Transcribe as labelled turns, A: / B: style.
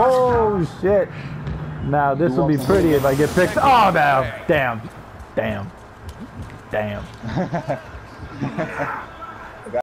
A: Oh shit! Now this will be pretty if I get picked. Oh no! Damn! Damn! Damn!